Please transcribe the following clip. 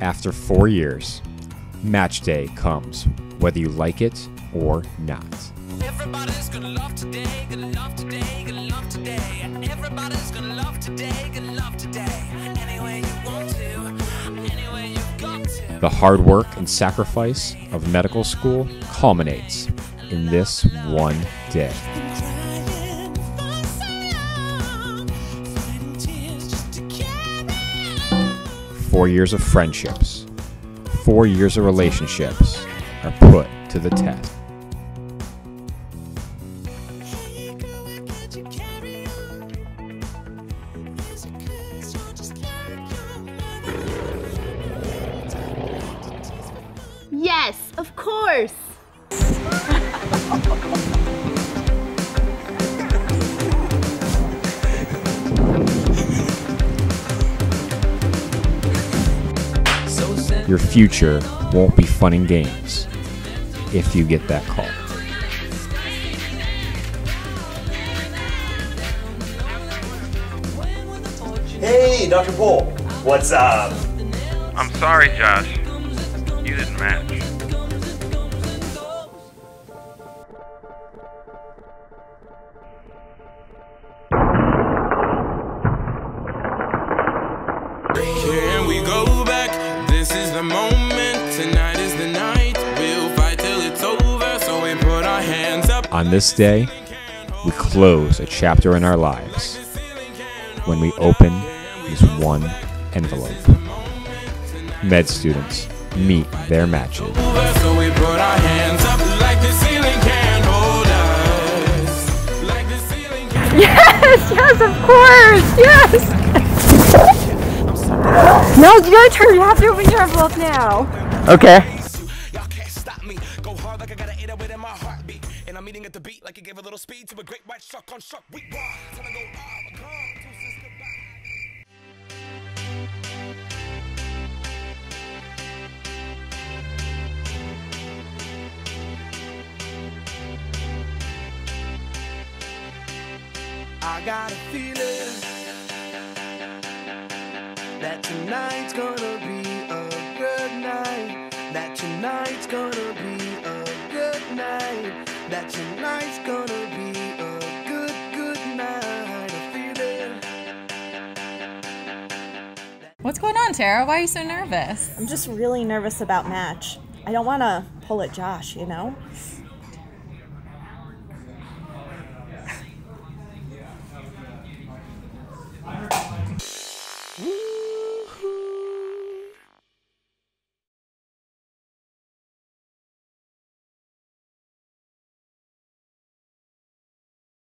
After four years, match day comes, whether you like it or not. Everybody's gonna love today, gonna love today, gonna love today. Everybody's gonna love today, gonna love today. Any way you want to, any way you've got to. The hard work and sacrifice of medical school culminates in this one day. Four years of friendships, four years of relationships are put to the test. Yes, of why Your future won't be fun and games if you get that call. Hey, Dr. Paul, What's up? I'm sorry, Josh. You didn't match. On this day, we close a chapter in our lives when we open this one envelope. Med students meet their matches. So we put our hands up like the ceiling can hold us. Like the ceiling can Yes, yes, of course. Yes. no, your turn. You have to open your envelope now. Okay. Me. Go hard like I got an 808 in my heartbeat. And I'm eating at the beat like it gave a little speed to a great white shark on shark. We raw. Time to go goodbye. I got a feeling that tonight's gonna be tonight's gonna be a good night. That tonight's gonna be a good, good night. I feel it. What's going on, Tara? Why are you so nervous? I'm just really nervous about match. I don't want to pull at Josh, you know? Woo!